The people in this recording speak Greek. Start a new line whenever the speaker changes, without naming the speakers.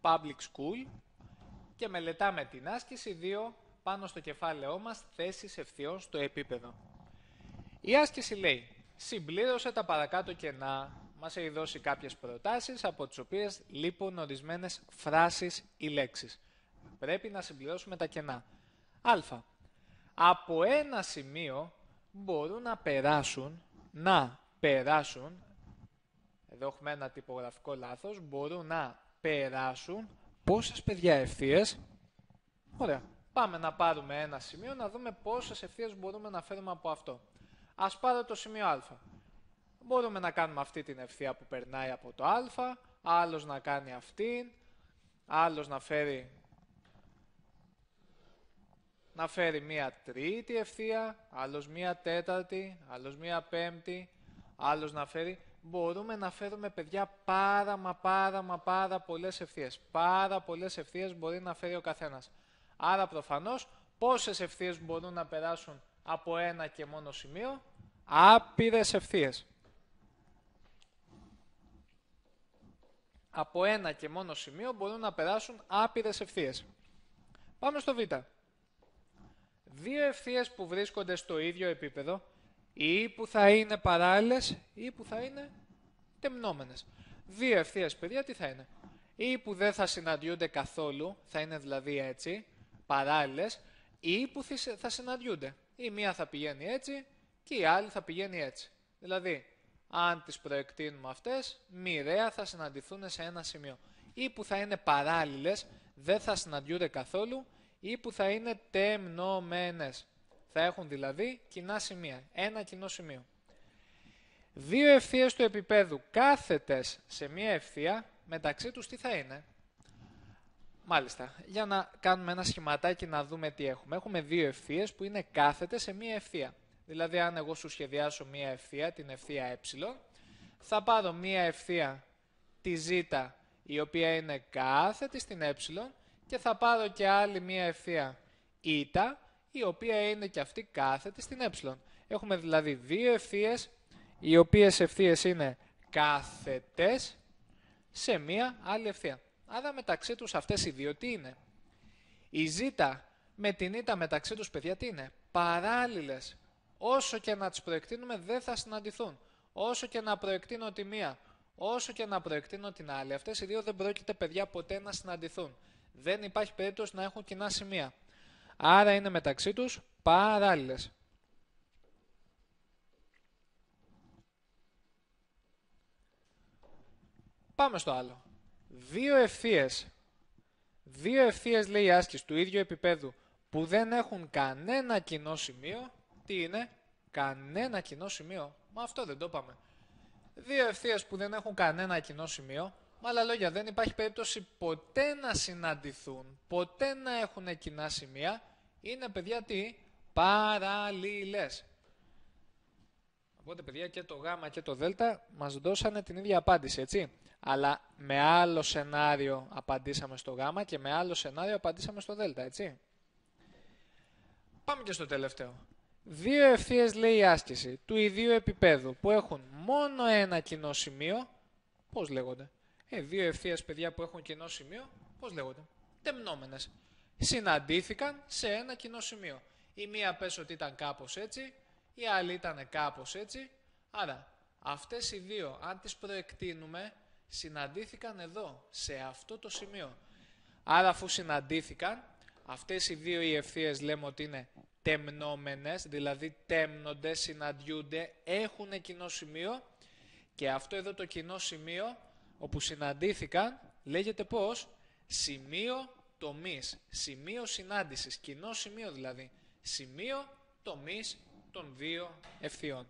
public school και μελετάμε την άσκηση 2 πάνω στο κεφάλαιό μας θέσεις ευθειών στο επίπεδο. Η άσκηση λέει συμπλήρωσε τα παρακάτω κενά, μας έχει δώσει κάποιες προτάσεις από τις οποίες λείπουν ορισμένες φράσεις ή λέξεις. Πρέπει να συμπληρώσουμε τα κενά. Α. Από ένα σημείο μπορούν να περάσουν, να περάσουν, εδώ έχουμε ένα τυπογραφικό λάθος, μπορούν να περάσουν πόσες παιδιά ευθείες. Ωραία. Πάμε να πάρουμε ένα σημείο, να δούμε πόσες ευθείες μπορούμε να φέρουμε από αυτό. Ας πάρω το σημείο α. Μπορούμε να κάνουμε αυτή την ευθεία που περνάει από το α, άλλος να κάνει αυτήν, άλλος να φέρει να φέρει μία τρίτη ευθεία, άλλος μία τέταρτη, άλλος μία πέμπτη, άλλος να φέρει... Μπορούμε να φέρουμε παιδιά πάρα μα πάρα μα πάρα πολλές ευθείες. Πάρα πολλές ευθείες μπορεί να φέρει ο καθένας. Άρα προφανώς πόσες ευθείες μπορούν να περάσουν από ένα και μόνο σημείο; Άπειρες ευθείες. Από ένα και μόνο σημείο μπορούν να περάσουν άπειρες ευθείες. Πάμε στο β δύο ευθείες που βρίσκονται στο ίδιο επίπεδο ή που θα είναι παράλληλες ή που θα είναι τεμνόμενες. Δύο ευθείες, παιδιά, τι θα είναι; Ή που δεν θα συναντιούνται καθόλου, θα είναι δηλαδή έτσι, παράλληλες, ή που θα συναντιούνται. Η μία θα πηγαίνει έτσι και η άλλη θα πηγαίνει έτσι. Δηλαδή, αν τις προεκτείνουμε αυτές, μοιραία θα συναντηθούν σε ένα σημείο. Ή που θα είναι παράλληλες, δεν θα συναντιούνται καθόλου ή που θα είναι τεμνόμενες. Θα έχουν δηλαδή κοινά σημεία. Ένα κοινό σημείο. Δύο ευθείες του επίπεδου κάθετες σε μία ευθεία, μεταξύ τους τι θα είναι; Μάλιστα, για να κάνουμε ένα σχηματάκι να δούμε τι έχουμε. Έχουμε δύο ευθείες που είναι κάθετες σε μία ευθεία. Δηλαδή αν εγώ σου σχεδιάσω μία ευθεία, την ευθεία ε, θα πάρω μία ευθεία τη ζ η οποία είναι κάθετη στην ε και θα πάρω και άλλη μία ευθεία η, η οποία είναι και αυτή κάθετη στην ε. Έχουμε δηλαδή δύο ευθείες, οι οποίες ευθείες είναι κάθετες σε μία άλλη ευθεία. Άρα μεταξύ τους αυτές οι δύο τι είναι; Η ζ με την η μεταξύ τους παιδιά τι είναι; Παράλληλες. Όσο και να τις προεκτείνουμε δεν θα συναντηθούν. Όσο και να προεκτείνω τη μία, όσο και να προεκτείνω την άλλη, αυτές οι δύο δεν πρόκειται παιδιά ποτέ να συναντηθούν δεν υπάρχει περίπτωση να έχουν κοινά σημεία. Άρα είναι μεταξύ τους παράλληλες. Πάμε στο άλλο. Δύο ευθείες. Δύο ευθείες λέει η άσκηση του ίδιου επίπεδου που δεν έχουν κανένα κοινό σημείο. Τι είναι; Κανένα κοινό σημείο. Μα αυτό δεν το είπαμε. Δύο ευθείες που δεν έχουν κανένα κοινό σημείο με άλλα λόγια, δεν υπάρχει περίπτωση ποτέ να συναντηθούν, ποτέ να έχουν κοινά σημεία. Είναι παιδιά τι, παραλληλές. Οπότε παιδιά και το γ και το δ μας δώσανε την ίδια απάντηση, έτσι. Αλλά με άλλο σενάριο απαντήσαμε στο γ και με άλλο σενάριο απαντήσαμε στο δ, έτσι. Πάμε και στο τελευταίο. Δύο ευθείες λέει η άσκηση του ιδίου επίπεδου που έχουν μόνο ένα κοινό σημείο, πώς λέγονται; Ε, δύο ευθείες παιδιά που έχουν κοινό σημείο, πώς λέγονται; Τεμνόμενες. Συναντήθηκαν σε ένα κοινό σημείο. Η μία πες ότι ήταν κάπως έτσι, η άλλη ήταν κάπως έτσι. Άρα, αυτές οι δύο, αν τις προεκτείνουμε, συναντήθηκαν εδώ, σε αυτό το σημείο. Άρα, αφού συναντήθηκαν, αυτές οι δύο οι ευθείες λέμε ότι είναι τεμνόμενες, δηλαδή τέμνονται, συναντιούνται, έχουν κοινό σημείο και αυτό εδώ το κοινό σημείο όπου συναντήθηκαν λέγεται πώς; Σημείο τομής, σημείο συνάντησης, κοινό σημείο δηλαδή, σημείο τομής των δύο ευθειών.